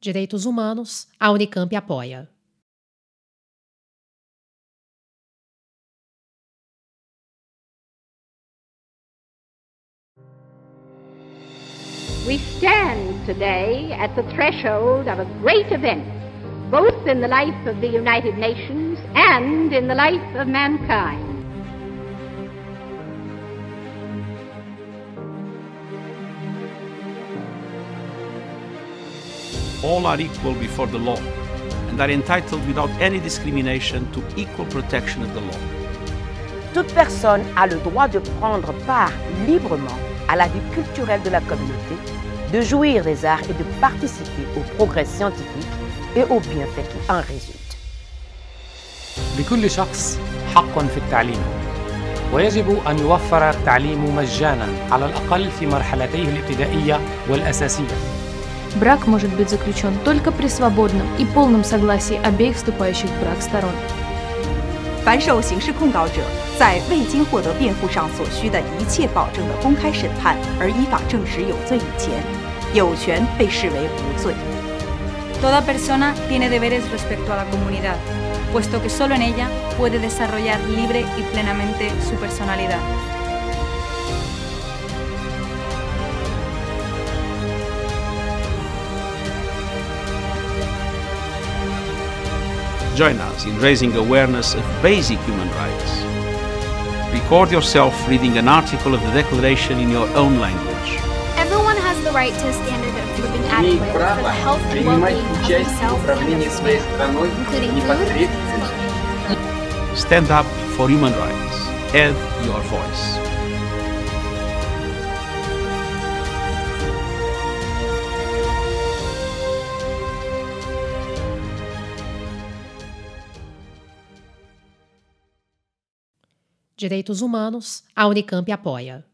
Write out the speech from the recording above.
Direitos Humanos, a Unicamp apoia. We stand today at the threshold of a great event, both in the life of the United Nations and in the life of mankind. all are equal before the law and are entitled without any discrimination to equal protection of the law. Toute personne a le droit de prendre part librement à la vie culturelle de la communauté, de jouir des arts et de participer au progrès scientifique et aux bienfaits qui en résultent. لكل شخص حق في التعليم ويجب أن يوفر التعليم مجانا على الأقل في مرحلتيه الابتدائية والأساسية Брак может быть заключен только при свободном и полном согласии обеих вступающих в брак сторон. 凡受刑事控告者，在未经获得辩护上所需的一切保证的公开审判而依法证实有罪以前，有权被视为无罪。 Toda persona tiene deberes respecto a la comunidad, puesto que solo en ella puede desarrollar libre y plenamente su personalidad. Join us in raising awareness of basic human rights. Record yourself reading an article of the Declaration in your own language. Everyone has the right to a standard of living adequate for the health and well-being of themselves and their family, including food. Stand up for human rights. Add your voice. Direitos Humanos, a Unicamp apoia.